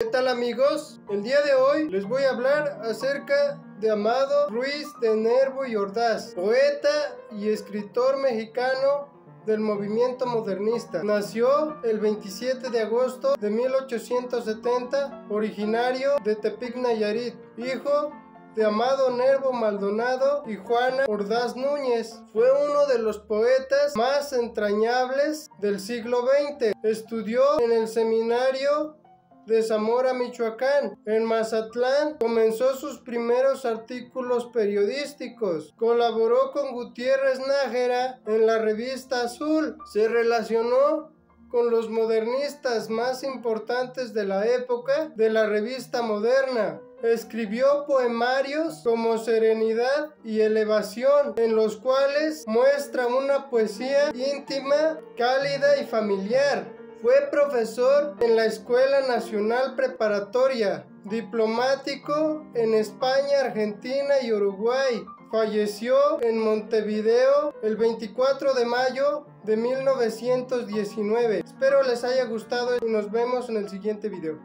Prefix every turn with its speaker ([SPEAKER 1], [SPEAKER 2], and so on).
[SPEAKER 1] ¿Qué tal amigos? El día de hoy les voy a hablar acerca de Amado Ruiz de Nervo y Ordaz, poeta y escritor mexicano del movimiento modernista. Nació el 27 de agosto de 1870, originario de Tepic Nayarit, hijo de Amado Nervo Maldonado y Juana Ordaz Núñez. Fue uno de los poetas más entrañables del siglo XX. Estudió en el seminario de Zamora, Michoacán. En Mazatlán comenzó sus primeros artículos periodísticos. Colaboró con Gutiérrez Nájera en la revista Azul. Se relacionó con los modernistas más importantes de la época de la revista moderna. Escribió poemarios como Serenidad y Elevación, en los cuales muestra una poesía íntima, cálida y familiar. Fue profesor en la Escuela Nacional Preparatoria, diplomático en España, Argentina y Uruguay. Falleció en Montevideo el 24 de mayo de 1919. Espero les haya gustado y nos vemos en el siguiente video.